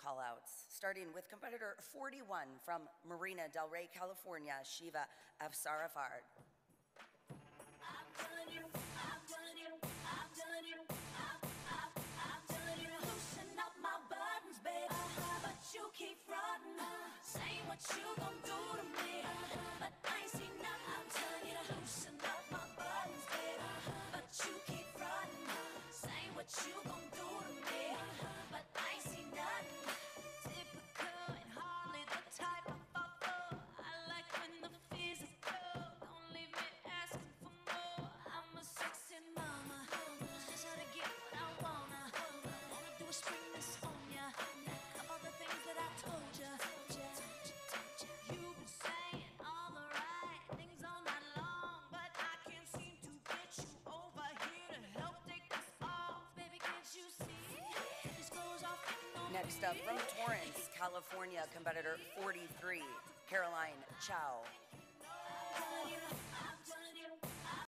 callouts, starting with competitor 41 from Marina Del Rey, California, Shiva Afsarafard. next up from Torrance, California, competitor 43, Caroline Chow.